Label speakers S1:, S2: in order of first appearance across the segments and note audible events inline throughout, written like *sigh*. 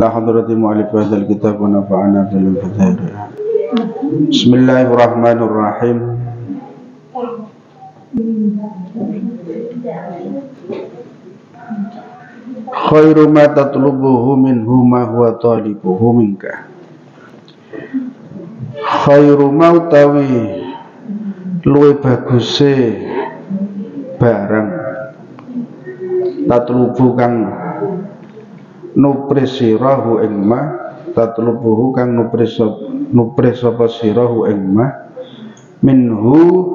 S1: لا حضرة مؤلف هذا الكتاب ونفعنا في الفتاة بسم الله الرحمن الرحيم خير ما تطلبه منه ما هو طالبه منك خير ما utawi luwe baguse barang tatlubu kang nupris sirahu ing ma tatlubuhu kang nupris nupris sapa sirahu ing ma minhu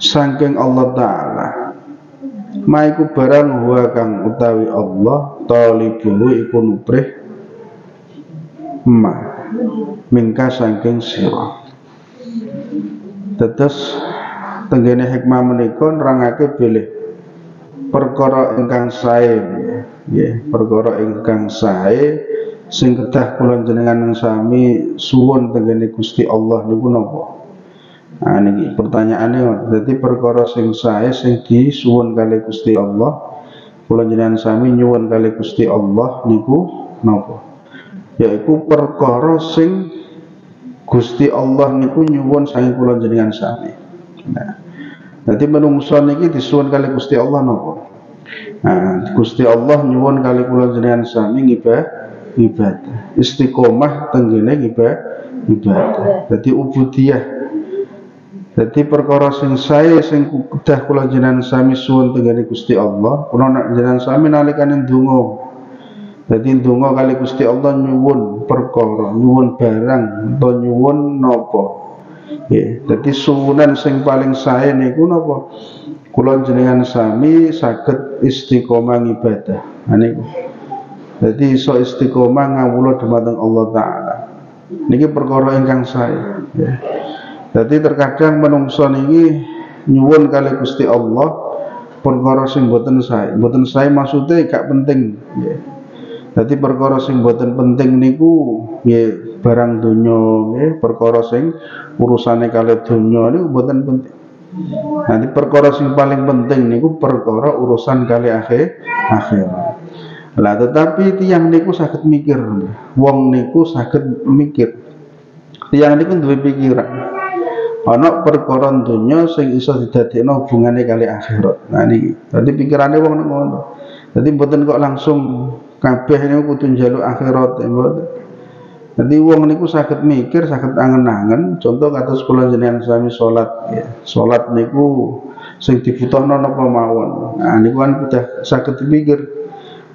S1: saking Allah taala. Maiku barang huwa kang utawi Allah talibuhu iku nuprih ma mingka saking sira. Tetes tenggene hikmah menika nerangake bilih perkara ingkang sae. Nggih perkara ingkang sae sing kedah kula jenengan sami suwun tenggene Gusti Allah niku napa? Nah niki pertanyaane dadi perkara sing sae sing disuwun kali Gusti Allah kula jenengan sami nyuwun kali Gusti Allah niku napa? Yaiku perkara sing Gusti Allah niku nyuwun saking kula jenengan sami. Nah Jadi menungso niki disuwun kali Gusti Allah napa? Nah, Gusti Allah nyuwun kali kula jenengan sami ibadah ibadah. Istiqomah tenggene ibadah ibadah. Dadi ubudiyah. Dadi perkara sing sae sing kedah kula jenengan sami suwun tenggene Gusti Allah, kula nak jenengan sami nalikane ndonga. Dadi ndonga kali Gusti Allah nyuwun perkara, nyuwun barang, utawa nyuwun napa? Nggih, dadi suwunan sing paling sae niku napa? Kula jenengan sami saged istiqomah ibadah. Nah. Dadi iso istiqomah ngawula dumateng Allah taala. Niki perkara ingkang sae. Ya. Terkadang menungso niki nyuwun kali Gusti Allah perkara sing boten sae. Boten sae maksude gak penting, nggih. Dadi perkara sing boten penting niku nggih barang donya nggih, perkara sing urusane kali donya niku boten penting. Nanti perkara sing paling penting niku perkara urusan kali akhir akhirat. Lah tetapi tiang niku sakit mikir, wong niku sakit mikir. Tiang niku duwe pikiran. Ana perkara donya sing iso didadekno hubungane kali akhirat. Nah niki, dadi pikirane wong ngono. Dadi mboten kok langsung kabeh niku kudu njaluk akhirat mboten. Jadi wong niku sakit mikir, sakit angen-angen. Contoh kata sekolah jenengan sami salat ya. Salat niku sing dibutuhno napa mawon. Nah niku kan udah sakit mikir.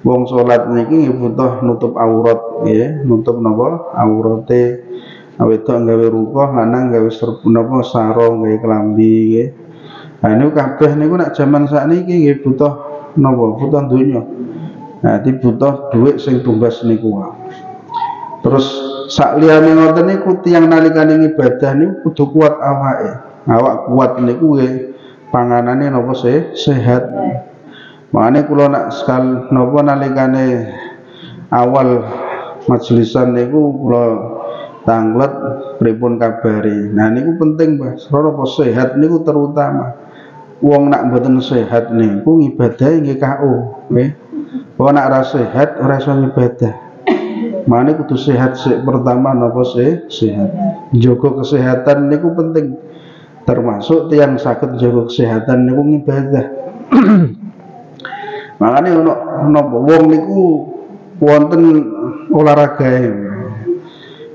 S1: Wong salat niki butuh nutup aurat ya, nutup napa aurate. Wedok gawe rukoh, lanang gawe serbu napa sarung, gawe klambi nggih. Nah niku kabeh niku nak jaman sakniki nggih butuh napa? Butuh donya. Nah, butuh duit sing tumbas niku Terus sak liyane ngoten niku tiyang nalikane ibadah niku kudu kuat awake. Awak kuat niku nggih panganane napa se sehat. Makane kula nak sekal napa nalikane awal majelisan niku kula tanglet pripun kabari. Nah niku penting, Mas. Napa sehat niku terutama. Wong nak mboten sehat niku ngibadahe nggih KO, nggih. Wong nak sehat ora iso ibadah. Mana kudu sehat sih pertama nopo sih sehat. Jogo kesehatan niku penting. Termasuk tiang sakit jogo kesehatan niku ibadah. *clears throat* Makanya ono nopo wong niku wonten olahraga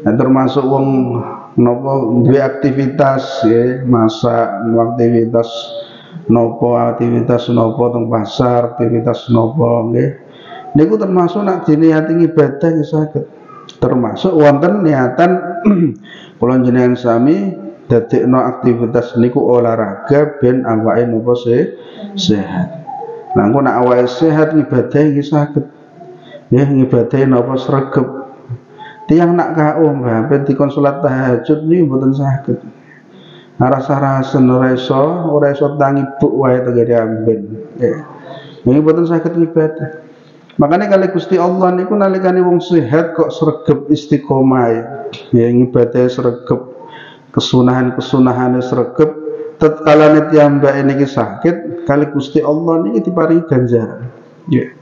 S1: Nah, termasuk wong nopo duwe aktivitas ya, masak, aktivitas nopo aktivitas nopo teng pasar, aktivitas nopo nggih niku termasuk nak diniati ibadah ya saged termasuk wonten niatan *clears throat* kula jenengan sami dadekno aktivitas niku olahraga ben awake napa se sehat. Nah engko nak awake sehat ibadah iki saged ya ngibadahi napa sregep. Tiang nak kau mbah ben dikon salat tahajud niku mboten saged rasa-rasa ora iso ora iso tangi buk wae tegere amben. Ya ini mboten ibadah Makanya kali Gusti Allah niku nalikane wong sehat kok sregep istiqomah. Ya ngibadah sregep kesunahan-kesunahane sregep. Tatkala tiyambak ini sakit kali Gusti Allah niki diparingi ganjaran. Ya.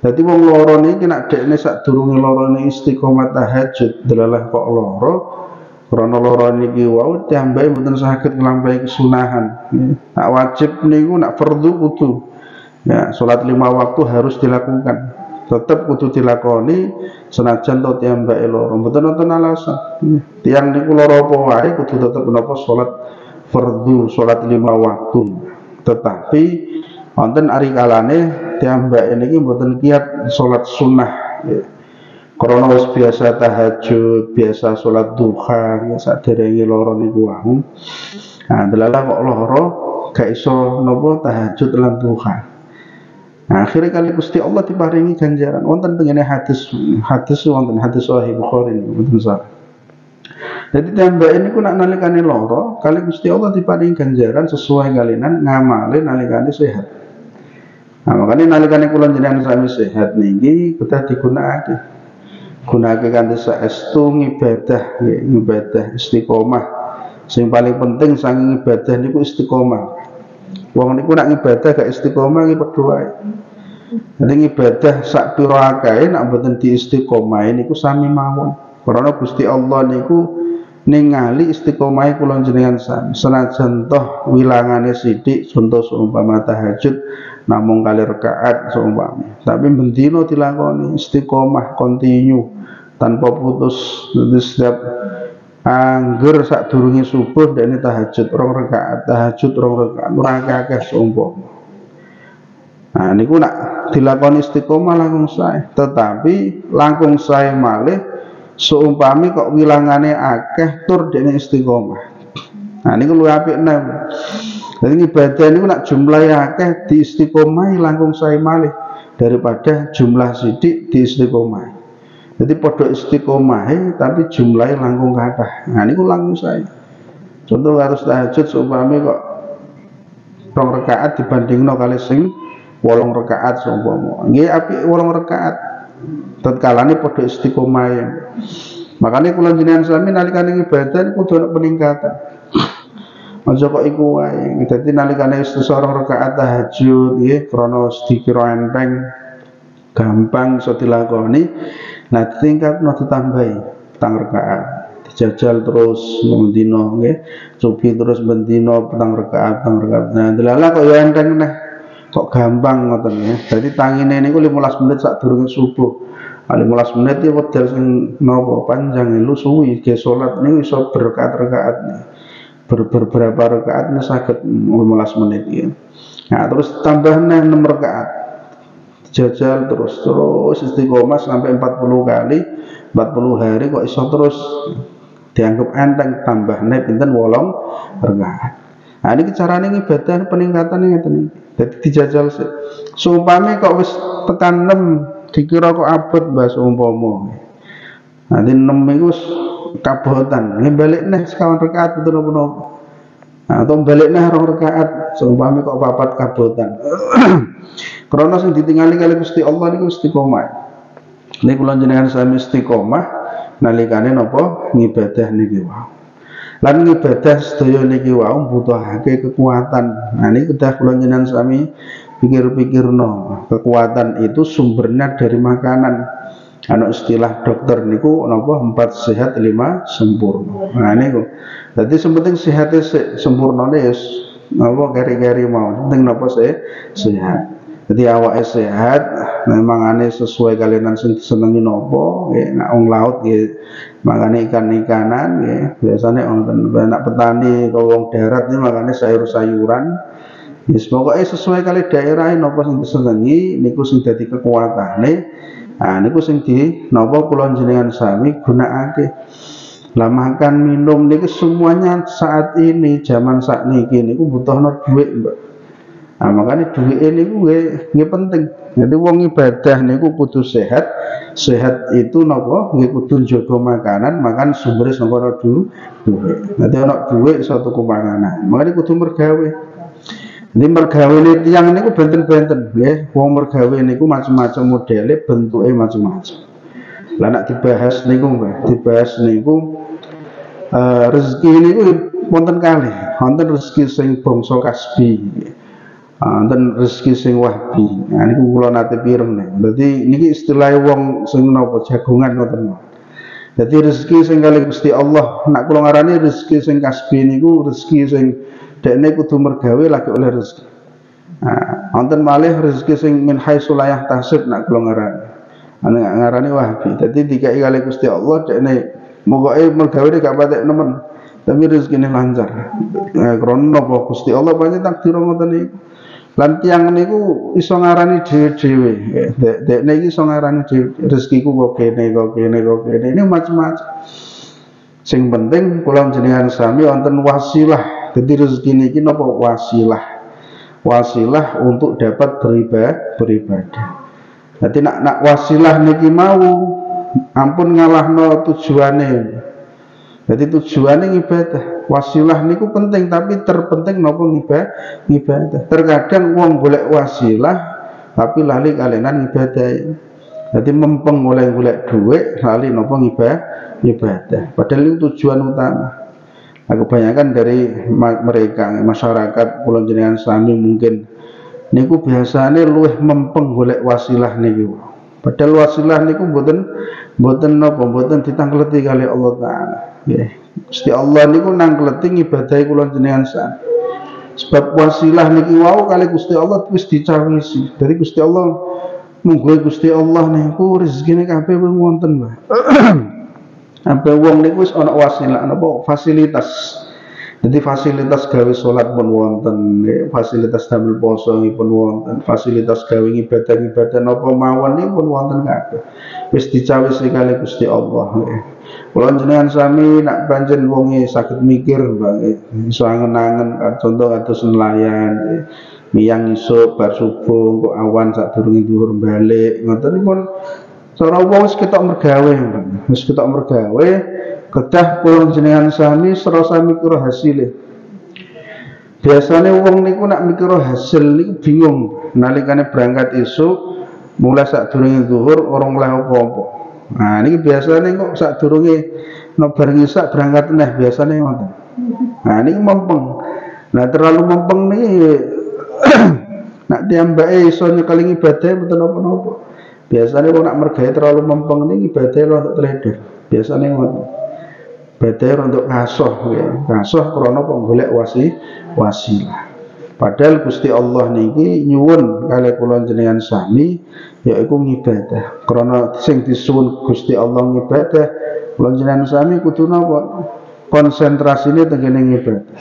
S1: Jadi wong loro niki nek dekne sak durunge loro niki istiqomah tahajud delalah kok loro krana loro niki wau tambah mboten saged nglampahi kesunahan. Nak wajib niku nak fardu kudu. Ya, salat lima waktu harus dilakukan. Tetap kudu dilakoni senajan to tiyambake loro. Mboten wonten alasan. Tiang niku loro apa wae kudu tetep menapa salat fardu, salat lima waktu. Tetapi wonten ari kalane tiyambak niki mboten kiat salat sunnah ya. Karena wis biasa tahajud, biasa salat duha, ya saderenge lara niku wau. Nah, delalah kok lara gak iso napa tahajud lan duha. Nah, akhirnya kali Gusti Allah diparingi ganjaran. Wonten tengene hadis hadis wonten hadis Sahih Bukhari wonten salah. Jadi tembak ini ku nak nalikane loro, kali Gusti Allah diparingi ganjaran sesuai kalinan ngamale nalikane sehat. Nah, makanya nalikane kula jenengan sami sehat niki kita digunakake. Gunake kanthi saestu ngibadah, ngibadah istiqomah. Sing paling penting saking ibadah niku istiqomah. Wong niku nak ngibadah gak istiqomah nggih padha wae. Jadi ibadah sak pira akae nak mboten di istiqomah niku sami mawon. Karena Gusti Allah niku ningali istiqomah kula jenengan sami. Senajan toh wilangane sithik contoh seumpama tahajud namung kali rakaat seumpama tapi bendino dilakoni istiqomah kontinu tanpa putus setiap angger sak durungi subuh dan ini tahajud rong rakaat tahajud rong rakaat rakaat seumpama nah niku nak dilakoni istiqomah langkung saya tetapi langkung saya malih seumpami kok wilangane akeh tur dene istiqomah. Nah niku luwih apik nek jadi ibadah ini nak jumlah akeh di istiqomah langkung saya malih daripada jumlah sidik di istiqomah. Jadi podo istiqomah tapi jumlahnya langkung kata. Nah ini langkung saya. Contoh harus tahajud seumpama kok rong rekaat dibanding no kali sing wolong rekaat seumpama. Nggih api wolong rekaat. Tatkala ini podo istiqomah. Makanya kula jenengan sami nalikane ibadah kudu ana peningkatan. Aja kok iku wae. Dadi nalikane seseorang rakaat tahajud nggih krana dikira enteng gampang iso dilakoni. Nah, tingkatno ditambahi petang rakaat. Dijajal terus mendino nggih. Cobi terus mendino petang rakaat, petang rakaat. Nah, delala kok ya enteng neh. Kok gampang ngoten ya. Dadi tangine niku 15 menit sak durunge subuh. 15 menit ya wedal sing napa panjang lu suwi ge salat niku iso berkat-rakaat nih ber, beberapa rakaat sakit 15 menit ya. Nah, terus tambah 6 rakaat. Jajal terus terus istiqomah sampai 40 kali, 40 hari kok iso terus dianggap enteng tambah nih pinten wolong rakaat. Nah, ini carane ibadah peningkatan ngeten iki. Dadi dijajal. Sumpame kok wis tekan 6 dikira kok abot bahas umpama. Nanti 6 iku kabotan ini balik nih sekawan rekaat betul nopo nopo nah, atau balik nih rong rekaat seumpama kok papat kabotan. *clears throat* Karena sing ditinggali kali Gusti Allah niku istiqomah. Ini kula jenengan sami istiqomah nalikane nopo ngibadah niki wae lan ngibadah sedaya niki wae butuhake kekuatan. Nah ini kedah kula jenengan sami pikir-pikir no kekuatan itu sumbernya dari makanan. Anu istilah dokter niku napa? Empat sehat lima sempurna. Nah niku jadi sepenting sehatnya se sempurna nih napa kari-kari mau. Penting napa se sehat. Jadi awak sehat memang aneh sesuai kalian senengi nopo ya nak ong laut ya makanya ikan-ikanan ya biasanya ong nak petani kalau ong darat ya makanya sayur-sayuran. Ya pokoknya sesuai kali daerah nopo sing disenengi niku sing dadi kekuatane. Nah niku sing di napa kula jenengan sami gunakake. Lah makan minum niku semuanya saat ini zaman saat niki niku butuhno duit, Mbak. Nah, makanya duit ini nggih penting. Jadi wong ibadah niku kudu sehat. Sehat itu napa nggih kudu jaga makanan, makan sumber saka duit. Nanti ana duit satu makanan. Makanya kudu mergawe. Ini mergawe ini tiang ini ku benten-benten ya. Wong mergawe ini ku macam-macam modelnya bentuknya macam-macam. Lah nak dibahas niku mbak, dibahas niku uh, rezeki ini ku wonten kalih, wonten rezeki sing bangsa kasbi. Wonten rezeki sing wahbi. Nah niku kula nate pireng nih. Dadi niki istilah wong sing napa jagongan ngoten. Jadi rezeki sing kali Gusti Allah nak kula ngarani rezeki sing kasbi niku rezeki sing dekne kudu mergawe lagi oleh rezeki. Nah, wonten malih rezeki sing min haitsu la tasib nak kula ngarani. Ana ngarani wahbi. Dadi dikai kali Gusti Allah dekne mogoke mergawe gak patek nemen. Tapi rezekine lancar. Nah, krono napa Gusti Allah pancen takdir ngoten niku. Lan tiang niku iso ngarani dhewe-dhewe. Dek dekne iki iso ngarani dhewe. Rezekiku kok kene kok kene kok kene. Ini macam-macam. Sing penting kula jenengan sami wonten wasilah. Jadi rezeki niki napa wasilah. Wasilah untuk dapat beribadah, beribadah. Jadi nak nak wasilah niki mau ampun ngalahno tujuane. Jadi tujuannya ibadah wasilah niku penting tapi terpenting nopo ngibadah. Terkadang uang boleh wasilah tapi lali kalian ibadah jadi mempeng oleh golek duit lali nopo ibadah padahal itu tujuan utama. Nah, kebanyakan dari mereka masyarakat pulau jenengan sami mungkin niku biasanya luwih mempeng golek wasilah niku padahal wasilah niku mboten mboten napa mboten ditangkleti kali Allah taala nggih Gusti Allah niku nang kleting ibadahe kula jenengan sak. Sebab wasilah niki wau kali Gusti Allah wis dicawisi. Dari Gusti Allah munggo Gusti Allah niku rezekine kabeh wonten, Mbah. *clears throat* Sampai wong niku wis ana wasilah napa fasilitas. Jadi fasilitas gawe sholat pun wonten, fasilitas damel poso pun wonten, fasilitas gawe ibadah-ibadah napa mawon pun wonten kabeh. Wis dicawisi kali Gusti Allah. Kula jenengan sami nak pancen wonge sakit mikir bang, iso angen-angen contoh kados nelayan, miyang iso bar subuh kok awan durunge dhuwur balik, ngoten pun cara wong wis ketok mergawe, ketok mergawe, kedah kula jenengan sami serasa mikir hasilnya. Biasanya wong niku nak mikir hasil niku bingung nalikane berangkat esuk mulai sak durunge zuhur orang mulai apa-apa. Nah ini biasanya kok saat durunge no bareng berangkat nah biasanya ngoten. Nah ini mempeng. Nah terlalu mempeng nih *clears throat* nak tiambake iso nyekali ibadah betul napa-napa. Biasanya kok nak mergawe terlalu mempeng nih ibadah untuk trader. Biasanya ngoten. Ibadah untuk ngasoh ya. Ngasoh krana kok golek wasi wasilah. Padahal Gusti Allah niki nyuwun kali kula jenengan sami yaiku ngibadah. Karena sing disuwun Gusti Allah ngibadah, kula jenengan sami kudu napa? Konsentrasine tengene ngibadah.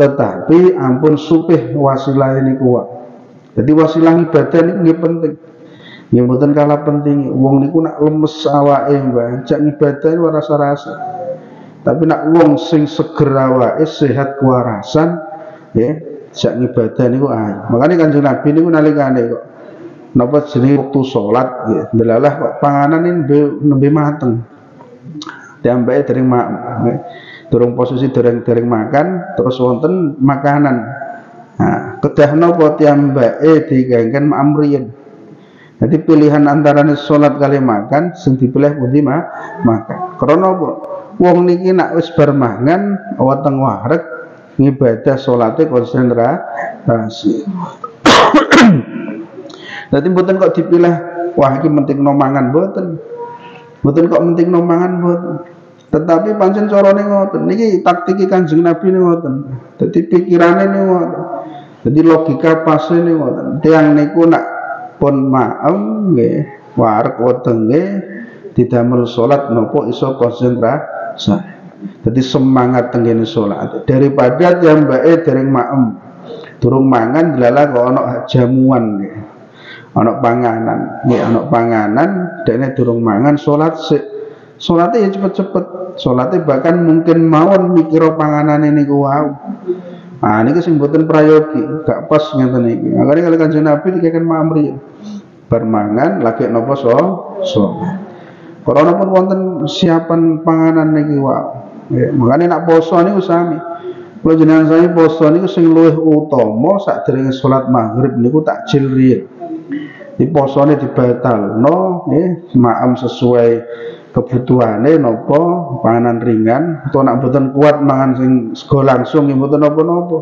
S1: Tetapi ampun supih wasilah ini kuat. Jadi wasilah ibadah ini penting. Nggih mboten kalah penting. Wong niku nak lemes awake, Mbah, cak ibadah ora rasa-rasa. Tapi nak wong sing seger awake, sehat kewarasan, ya, sak ibadah niku ah. Makane Kanjeng Nabi niku nalikane kok napa jenenge waktu salat ya, delalah kok panganan ini lebih mateng. Diambake dereng mak durung posisi dereng-dereng makan terus wonten makanan. Nah, kedah napa tiambake digangken amriyen. Jadi pilihan antara sholat kali makan, sing dipilih pundi mah makan. Karena apa? Wong niki nak wis bar mangan, weteng wareg ngibadah sholatnya konsentrasi Jadi *coughs* mboten kok dipilih wah iki penting nomangan mboten. Mboten kok penting nomangan mboten. Tetapi pancen carane ngoten. Niki taktiki Kanjeng Nabi niku ngoten. Dadi pikirane niku ngoten. Dadi logika pase niku ngoten. Tiang niku nak pun maem nggih warek wetenge didamel salat nopo iso konsentrasi. Jadi semangat tenggene sholat daripada jambake dereng maem. Durung mangan dilala kok ana jamuan nih. Ana panganan, nih ana panganan dekne durung mangan sholat sik. Sholatnya ya cepet-cepet. Sholatnya bahkan mungkin mawon mikir panganan ini wow. Nah ini mboten prayogi, gak pas ngeten iki. Kalau Kanjeng Nabi dikeken mamri. Bermangan lagi nopo so, so. Corona pun wonten siapan panganan niki wow. Ya, makanya nak poso niku sami. Kalau jenengan saya poso niku sing luwih utama sadurunge salat maghrib niku takjil riyin. Di posone dibatalno nggih, maam sesuai kebutuhane nopo panganan ringan atau nak boten kuat mangan sing sego langsung nggih boten napa-napa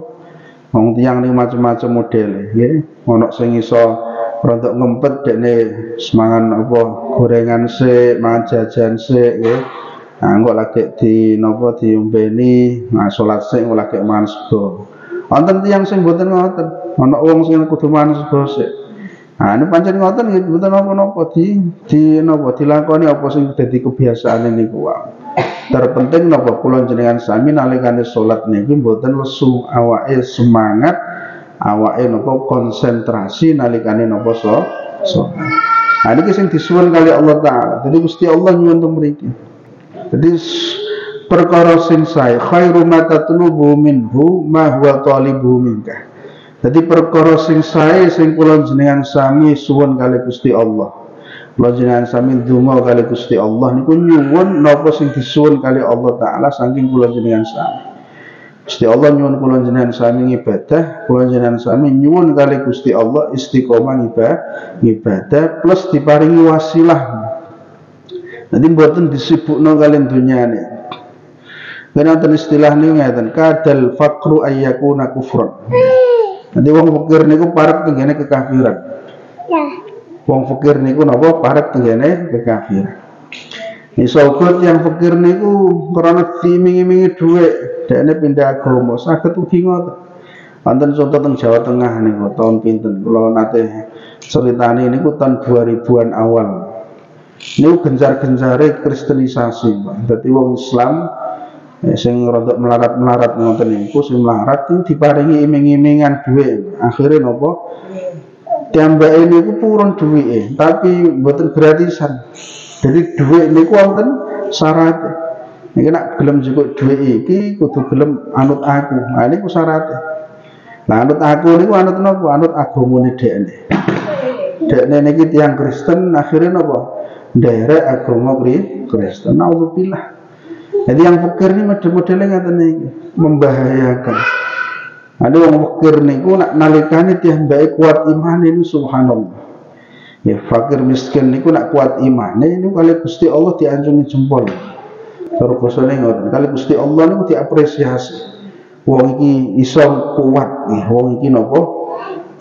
S1: wong tiyang niku macam-macam model nggih ana sing iso rontok ngempet dekne semangan apa gorengan sik mangan jajan sik nggih. Nah engko lagi di napa diombeni nah salat sik engko lagi mangan sego. Wonten tiyang sing boten ngoten ana wong sing kudu mangan sego sik. Nah, ini pancen ngoten nggih mboten napa-napa di di napa dilakoni apa sing dadi kebiasaan niku wae. Terpenting napa kula jenengan sami nalikane salat niki mboten lesu awake semangat awake napa konsentrasi nalikane napa so salat. Nah niki sing disuwun kali Allah taala. Jadi Gusti Allah nyuwun teng mriki. Jadi perkara sing sae khairu ma tatlubu minhu ma huwa talibu minka. Jadi perkara sing sae sing kula jenengan sami suwun kali Gusti Allah. Kula jenengan sami donga kali Gusti Allah niku nyuwun napa sing disuwun kali Allah taala saking kula jenengan sami. Gusti Allah nyuwun kula jenengan sami ibadah, kula jenengan sami nyuwun kali Gusti Allah istiqomah ibadah plus diparingi wasilah. Nanti buatan disibukno kalian dunia ini. Karena istilah ini ngeten kadal fakru ayyakuna kufran. Nanti wong fakir niku parek tenggene kekafiran. Ya. Wong fakir niku napa parek tenggene kekafiran. Iso uga yang fakir niku karena dimingi-mingi dhuwit, dekne pindah agama, saged ugi ngoten. Wonten contoh teng Jawa Tengah niku tahun pinten kula nate ceritane niku tahun 2000-an awal. Niku gencar-gencare kristenisasi, Pak. Dadi wong Islam Eh, sing rada melarat-melarat ngoten niku sing melarat itu diparingi iming-imingan duit akhirnya nopo tiambake niku purun duwike tapi mboten gratisan jadi duit niku wonten syarat. Iki nak gelem cukup duit iki kudu gelem anut aku. Nah niku syarat. Nah anut aku niku anut nopo? Anut agamane dekne. Dekne niki tiang Kristen akhirnya nopo? Nderek agama Kristen. Naudzubillah jadi yang fakir ini model-modelnya ngaten iki membahayakan. Ada yang fakir niku nak nalikane tiang baik kuat iman ini subhanallah. Ya fakir miskin niku nak kuat iman ini kali Gusti Allah dianjungi jempol. Terus kosone ngoten, kali Gusti Allah niku diapresiasi. Wong iki iso kuat, nih, wong iki napa?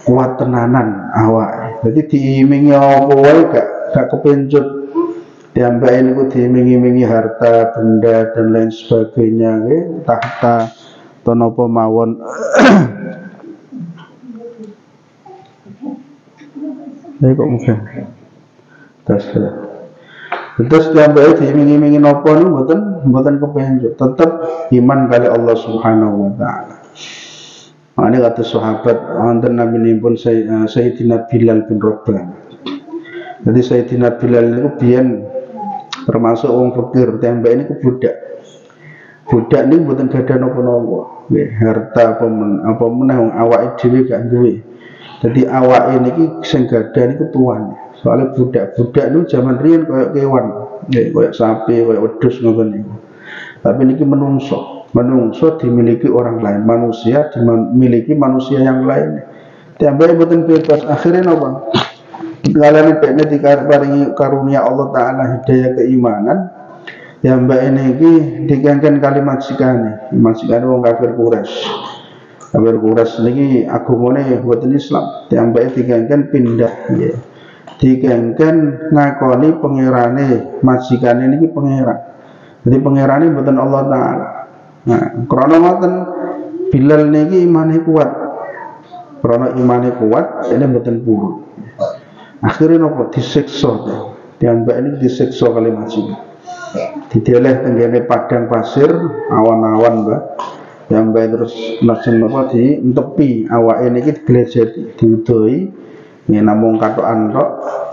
S1: Kuat tenanan awak. Jadi diimingi apa wae gak gak kepencut Diambil ini dimingi-mingi harta, benda dan lain sebagainya, ya, tahta tonopo mawon. *clears throat* Ini kok mungkin. Terus ya. Terus diambil dimingi-mingi nopo ini buatan buatan kepenjuk. Tetap iman kali Allah Subhanahu Wa Taala. Ini kata sahabat, wonten nabi pun saya Sayyidina Bilal bin Rabah. Jadi Sayyidina Bilal itu biyen termasuk wong fakir tembak ini ke budak budak ini bukan gada nopo-nopo harta apa men apa meneh wong awake dhewe gak duwe jadi awak ini ki sing gada niku tuan. Soalnya budak-budak itu zaman riyen koyo kewan. Koyo sapi koyo wedhus ngoten niku. Tapi niki menungso. Menungso dimiliki orang lain. Manusia dimiliki manusia yang lain. Tiambah buatan bebas. Akhirnya nopo Kalian ini dikaparingi karunia Allah Ta'ala hidayah keimanan. Ya mbak ini dikengken kalimat sikane Iman sikane wong kafir kures Kures ini agamane buat Islam. Ya mbak dikengken pindah ya Dikengken ngakoni majikan ini ki pengiran Jadi pengiran ini buatan Allah Ta'ala. Nah, krono ngoten Bilal niki imane kuat. Krono imane kuat, ini buatan purun. Akhirnya nopo? Disiksa. Diambak ini disiksa kali masih dideleh tenggene padang pasir awan-awan mbak yang baik terus langsung nopo di tepi awak ini kita belajar diudoi ini namung katokan tok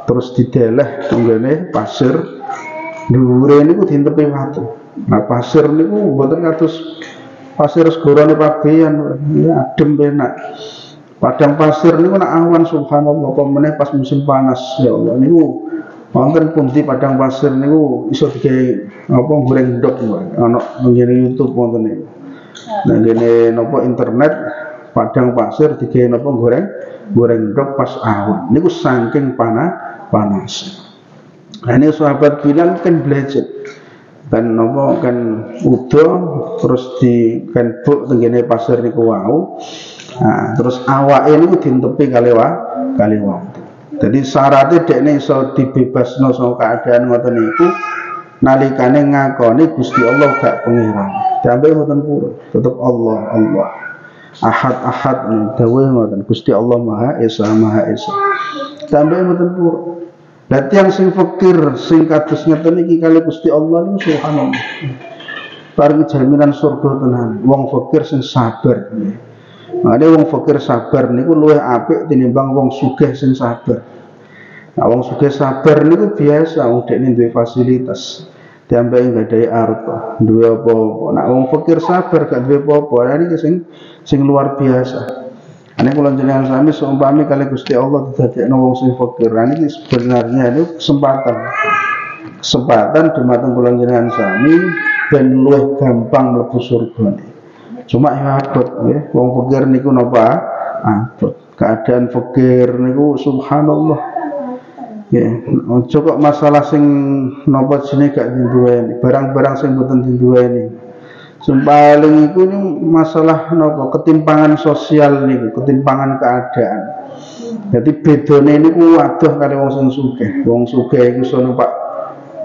S1: terus dideleh tenggene pasir. Dhuwure niku di tepi watu. Nah pasir niku mboten kados pasir segorone pabean ya adem penak Padang pasir ini nak awan subhanallah apa pas musim panas ya Allah. Niku wonten pundi padang pasir niku iso digawe apa goreng dok ana ngene YouTube wonten niku. Nah. Ngene napa internet padang pasir digawe napa goreng goreng dok pas awan niku saking panas panas. Nah, ini sahabat Bilal kan belajar. Kan nopo kan udo terus di kan buk tenggene pasir niku wau. Nah, terus awak ini dintepi kali wa kali wa jadi syaratnya dek ini iso dibebasno sama keadaan ngoten niku nalikane ngakoni Gusti Allah gak pengiran sampai ngoten pura tetep Allah Allah ahad ahad dawe ngoten Gusti Allah Maha Esa Maha Esa sampai ngoten pura lah yang sing fakir sing kados ngeten iki kali Gusti Allah niku subhanallah. Paring jaminan surga tenan. Wong fakir sing sabar. Ada wong fakir sabar niku luwih apik tinimbang wong sugih sing sabar. Nah, wong sugih sabar niku biasa wong dekne duwe fasilitas. Diambil nggak ada harta, dua apa-apa. Nah, wong fakir sabar gak duwe apa-apa. Nah, ini sing sing luar biasa. Ini kalau jenengan sami seumpami kali Gusti Allah tidak wong sing fakir. Ini sebenarnya ini kesempatan. Kesempatan dumateng kula jenengan sami ben luwih gampang mlebu surga. Cuma ya abot ya, wong fakir niku napa? Abot. Keadaan fakir niku subhanallah. Ya, coba masalah sing napa jenenge gak dinduweni, barang-barang sing mboten dinduweni. Sempaling itu ini masalah nopo ketimpangan sosial nih, ketimpangan keadaan. Jadi bedone ini waduh kali wong sing sugih. Wong sugih iku iso numpak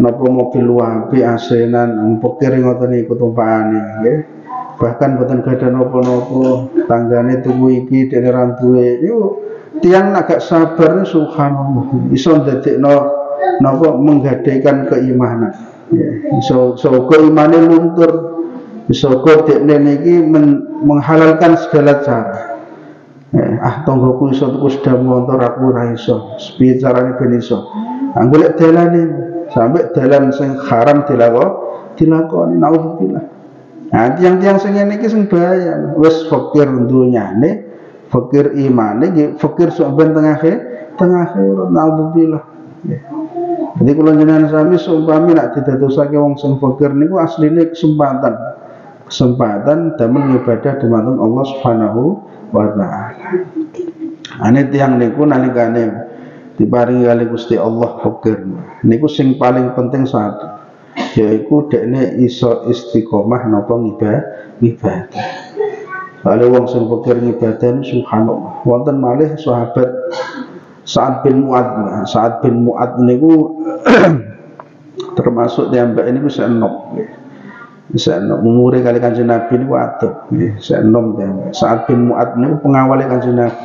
S1: nopo mobil wapi asenan, pikir ngoten niku tumpakane nggih. Bahkan boten gadah nopo-nopo, tanggane tuku iki dene ra duwe. Iku tiang agak sabar subhanallah. Iso ndadekno nopo menggadaikan keimanan. Ya, iso so keimane luntur Isoko dekne niki men, menghalalkan segala cara. Eh, ah tonggoku iso tuku sepeda motor aku ora iso. Piye carane ben iso? Dalane sampai dalan sing haram dilako dilakoni naudzubillah. Nah, tiang-tiang sing ngene iki sing bahaya. Wis fakir dunyane, fakir imane, nggih fakir sok ben tengah tengah naudzubillah. Jadi kalau jenengan sami seumpami nak didadosake wong sing fakir niku asline kesempatan kesempatan dan ibadah dumateng Allah Subhanahu wa taala. Ane tiang niku nalikane diparingi kali Gusti Allah fakir. Niku sing paling penting satu yaiku dekne iso istiqomah napa ibadah. Kalau wong sing fakir ngibadah subhanallah. Wonten malih sahabat Sa'ad bin Mu'ad. Sa'ad bin Mu'ad niku *clears throat* termasuk diambek ini bisa enok. Bisa umure kali kanjeng Nabi ini waduh, saya enom Saat bin Mu'ad ini pengawal kanjeng Nabi.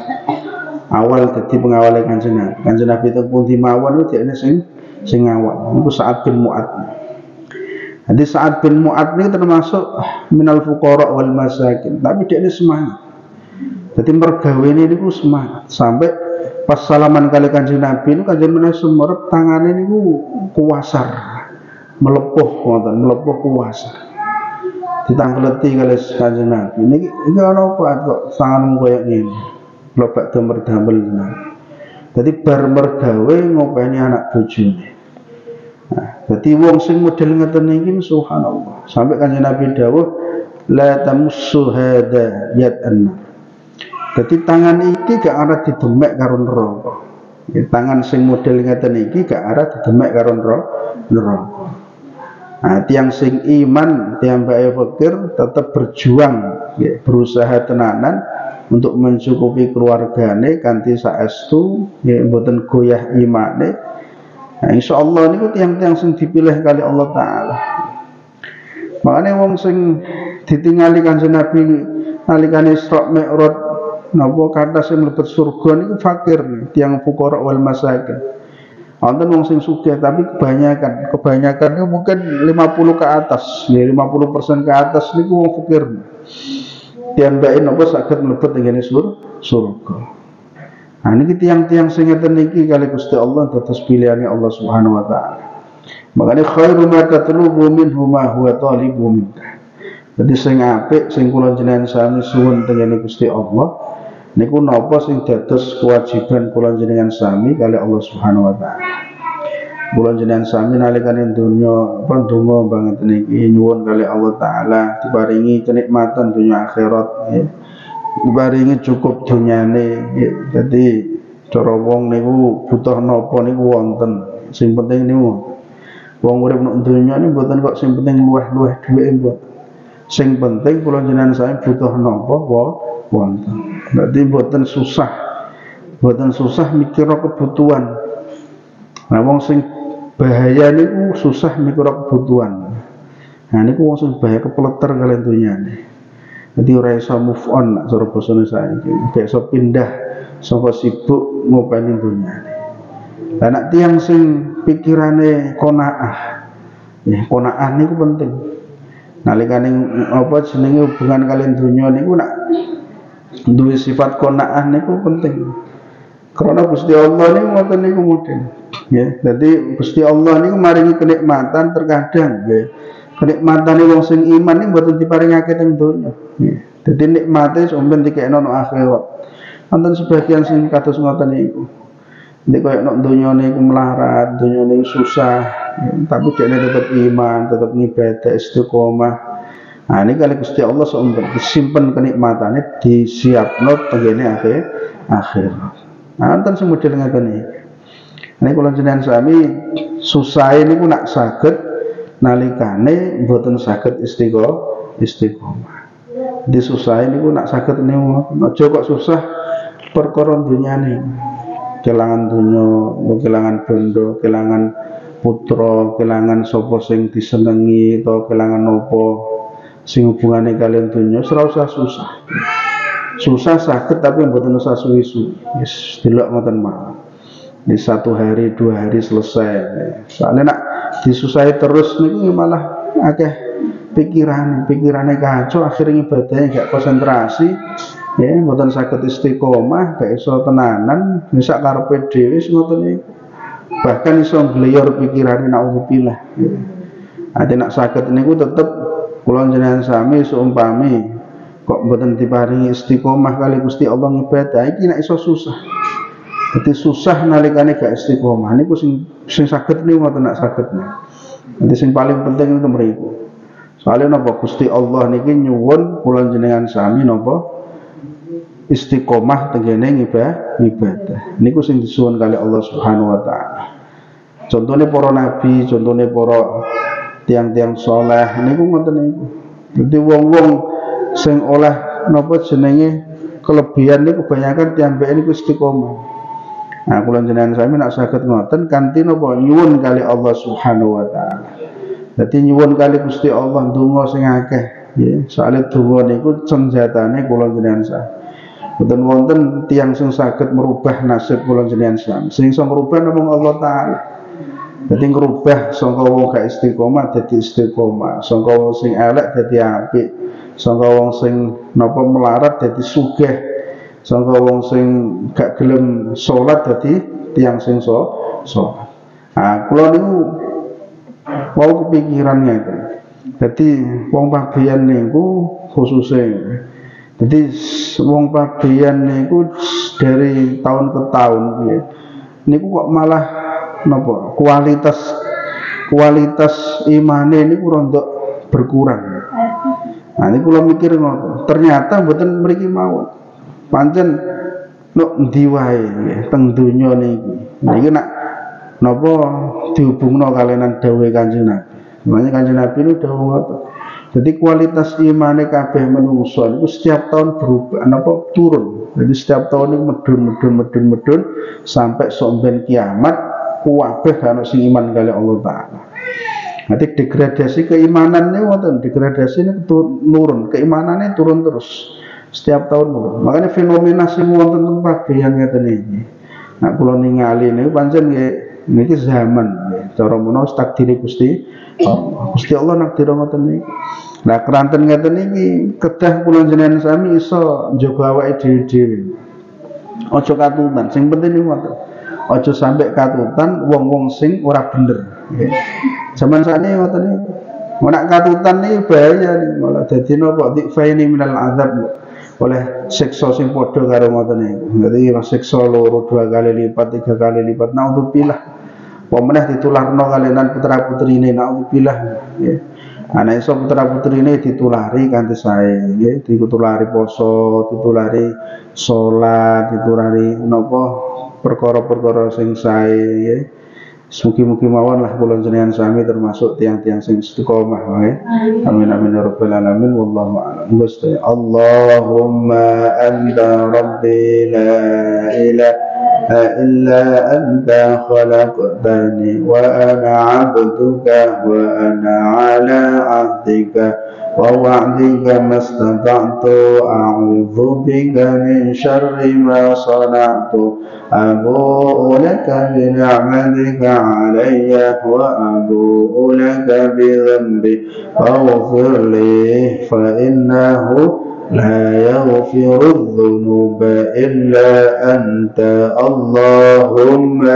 S1: Awal jadi pengawal kanjeng Nabi. Kanjeng Nabi pun dimawon itu dia ini sing sing awal. Itu saat bin Mu'ad. Jadi saat bin Mu'ad ini termasuk minal fuqara wal masakin. Tapi dia ini semangat. Jadi mergawe ini itu semangat. Sampai pas salaman kali kanjeng Nabi ini kanjeng Nabi semua tangannya ini kuasar. Melepuh melepuh kuasar. Ditangkleti kali kanjeng Nabi. Ini ini ana apa kok sangan koyo ngene? Lobak damel damel jadi bar mergawe ngopeni anak bojone nah wong sing model ngeten iki subhanallah. Sampai kanjeng Nabi dawuh la tamussu hada yad anna jadi tangan iki gak arah didemek karo neraka. Ya, tangan sing model ngeten iki gak arah didemek karo neraka. Nah, tiang sing iman, tiang baik fakir tetap berjuang, ya, berusaha tenanan untuk mencukupi keluargane kanti saestu, ya, buatan goyah imane. Nah, insya Allah ini tiang-tiang sing dipilih kali Allah Taala. Makanya wong sing ditingali kanjeng Nabi nalikane Isra Mi'raj napa kata sing mlebet surga niku fakir tiang fukara wal masakin. Wonten wong sing sugih tapi kebanyakan, kebanyakan itu mungkin 50 ke atas, ya 50% ke atas niku wong fakir. Tiambain apa saged mlebet ing sur surga. Nah niki tiang-tiang sing ngeten niki kali Gusti Allah dados pilihane Allah Subhanahu wa taala. Makanya khairu ma tatlubu minhu ma huwa talibu minka. Jadi sing apik sing kula jenengan sami suwun tengene Gusti Allah niku napa sing dados kewajiban kula jenengan sami kali Allah Subhanahu wa taala. Kula jenengan sami nalikane dunya apa donga banget niki nyuwun kali Allah taala diparingi kenikmatan dunia akhirat ya. Diparingi cukup dunyane ya. Jadi cara wong niku butuh napa niku wonten? Sing penting niku wong urip nek donya ini mboten kok sing penting luweh-luweh dhuwit mbok. Sing penting kula jenengan saya butuh napa wonten. Berarti mboten susah. Mboten susah mikir kebutuhan. Nah wong sing bahaya niku susah mikir kebutuhan. Nah niku wong sing bahaya kepleter kalian dunyane jadi ora iso move on nak cara basane saiki. Gak iso pindah saka sibuk ngopeni dunyane lah nek tiyang sing pikirane konaah ya konaah niku penting. Nalikane apa jenenge hubungan kalian dunia niku nak duwe sifat konaah niku penting. Karena Gusti Allah niku ngoten niku mudin ya. Jadi Gusti Allah niku maringi kenikmatan terkadang ya kenikmatan wong sing iman niku mboten diparingake teng donya ya dadi nikmate sampeyan dikekno akhirat wonten sebagian sing kados ngoten niku Nek koyo nek donya niku melarat, donya niku susah, tapi dia tetap iman, tetap ngibadah istiqomah. Nah, ini kali Gusti Allah seumur disimpan kenikmatannya disiapno begini akhir akhir. Nah, model ngaten iki. Ini kalau jenengan sami susah ini pun nak sakit nalikane mboten sakit istiqomah istiqomah. Di susah ini pun nak sakit ini aja kok susah perkara dunyane kelangan dunia, kelangan bondo, kelangan putra, kelangan sopo sing disenengi atau kelangan nopo sing hubungane kalian dunia, ora usah susah. Susah sakit tapi mboten usah suwi-suwi. Wis delok ngoten mawon. Di satu hari, dua hari selesai. Soalnya nak disusahi terus niku malah akeh pikiran, pikirannya kacau, akhirnya ibadahnya gak konsentrasi, ya mboten saged istiqomah gak iso tenanan bisa karepe dhewe ngoten bahkan iso ngleyor pikirane naudzubillah ya. ade nak saged niku tetep kula jenengan sami seumpami kok mboten diparingi istiqomah kali Gusti Allah ngibadah iki nek iso susah Jadi susah nalikane gak istiqomah. Niku sing sing saged niku ngoten nak saged Nanti sing paling penting itu mriku. Soalnya napa Gusti Allah niki nyuwun kula jenengan sami napa? Istiqomah tegene ibadah niku sing disuwun kali Allah Subhanahu wa taala. Contohnya para nabi contohnya para tiang-tiang soleh niku ngoten niku. Dadi wong-wong sing oleh napa jenenge kelebihan niku kebanyakan tiambek niku istiqomah Nah, kula jenengan sami nak saged ngoten kanthi napa nyuwun kali Allah Subhanahu wa taala. Dadi nyuwun kali Gusti Allah donga sing akeh, ya. Soale donga niku senjatane kula jenengan sami. Boten wonten tiang sing saged merubah nasib kula jenengan Islam. Sing iso merubah namung Allah taala. Dadi ngrubah sangka wong gak istiqomah dadi istiqomah, sangka wong sing elek dadi apik, sangka wong sing napa melarat dadi sugih, sangka wong sing gak gelem salat dadi tiang sing salat. Nah, kula niku mau kepikiran ngeten. Dadi wong pabean niku khususnya jadi wong pabean niku dari tahun ke tahun ya. Niku kok malah napa kualitas kualitas imane niku rontok berkurang. Nah ini kalau mikir ngono, ternyata mboten mriki mawon. Pancen nuk ndi wae teng donya niki. Nah iki nak napa dihubungno kalian dawuhe Kanjeng Nabi. Makanya Kanjeng Nabi ini dawuh ngoten. Jadi kualitas imane kabeh menungso itu setiap tahun berubah apa turun. Jadi setiap tahun ini medun medun medun medun sampai somben kiamat kuwabeh kan sing iman kali Allah taala. Nanti degradasi keimanannya wonten degradasi ini turun, keimanannya turun terus setiap tahun turun. Makanya fenomena sing wonten teng pageyan ngeten iki. Nah kula ningali niku pancen nggih niki zaman. Cara menawa takdiri Gusti Oh, Gusti Allah nakdir ngoten niki. Nah, keranten ngeten iki kedah kula jenengan sami iso njaga awake dhewe-dhewe. Aja katutan, sing penting niku ngoten. Aja sampai katutan wong-wong sing ora bener. Zaman sakniki ngoten niku. Nek katutan niki bahaya nih, malah dadi napa dikfaini minal azab oleh siksa sing padha karo ngoten niku. Dadi siksa loro dua kali lipat, tiga kali lipat. Naudzubillah pemenah ditularno kalian putra putri ini naudzubillah ya anak iso putra putri ini ditulari kanthi saya ya ditulari poso ditulari sholat ditulari nopo perkara-perkara sing sae Mugi-mugi mawon lah kula jenengan sami termasuk tiang-tiang sing istiqomah wae. Amin amin ya rabbal alamin wallahu a'lam. Gusti Allahumma anta rabbi la ilaha khalaqtani wa ana 'abduka wa ana 'ala 'ahdika ووعدك ما استطعت. أعوذ بك من شر ما صنعت. أبوء لك بنعمتك علي وأبوء لك بذنبي. فاغفر لي فإنه لا يغفر الذنوب إلا أنت اللهم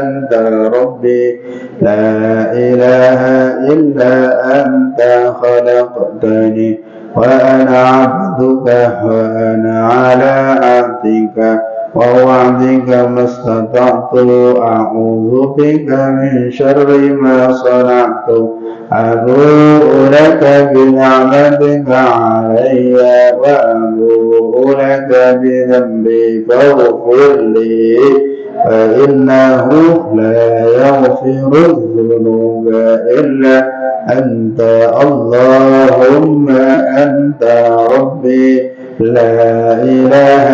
S1: أنت ربي لا إله إلا أنت خلقتني وأنا عبدك وأنا على عهدك ووعدك ما استطعت أعوذ بك من شر ما صنعت. أبوء لك بنعمتك علي وأبوء لك بذنبي فاغفر لي فإنه لا يغفر الذنوب إلا أنت. اللهم أنت ربي. لا إله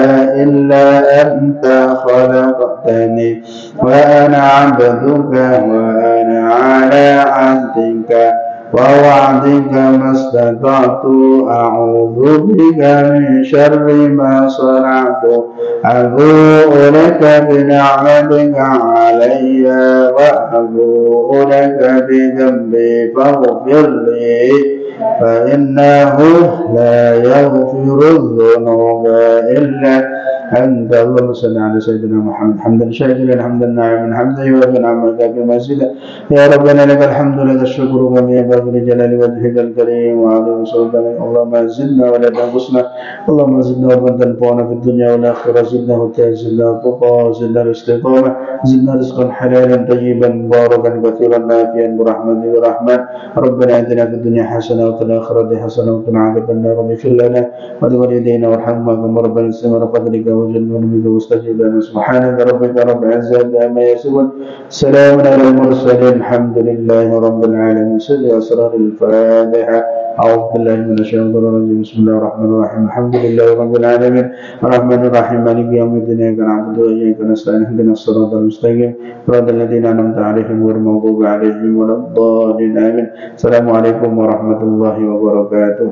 S1: إلا أنت خلقتني وأنا عبدك وأنا على عهدك. ووعدك ما استطعت. أعوذ بك من شر ما صنعت. أبوء لك بنعمتك علي وأبوء لك بذنبي. فاغفر لي فإنه لا يغفر الذنوب إلا أنت اللهم صل على سيدنا محمد. حمدا شاكرا حمدا ناعما حمدا يوافي نعمك كما زيدا يا ربنا لك الحمد لك الشكر ومن يبقى لجلال وجهك الكريم وعظيم سلطانك اللهم زدنا ولا تنقصنا. اللهم زدنا ومن تنفعنا في الدنيا والآخرة. زدنا هدى زدنا تقى زدنا الاستقامة. زدنا رزقا حلالا طيبا مباركا كثيرا نافيا برحمتك الرحمن ربنا آتنا في الدنيا حسنة وفي الآخرة حسنة وقنا عذاب النار. واغفر لنا ولوالدينا وارحمنا كما ربنا السماء فضلك وجل بك واستجب لنا. سبحانك ربك رب العزة عما يصفون. سلام على المرسلين. الحمد لله رب العالمين. سر اسرار الفاتحة. أعوذ بالله من الشيطان الرجيم. بسم الله الرحمن الرحيم. الحمد لله رب العالمين. الرحمن الرحيم. مالك يوم الدين. إياك نعبد وإياك نستعين. اهدنا الصراط المستقيم. صراط الذين أنعمت عليهم غير المغضوب عليهم ولا الضالين. آمين. السلام عليكم ورحمة الله وبركاته.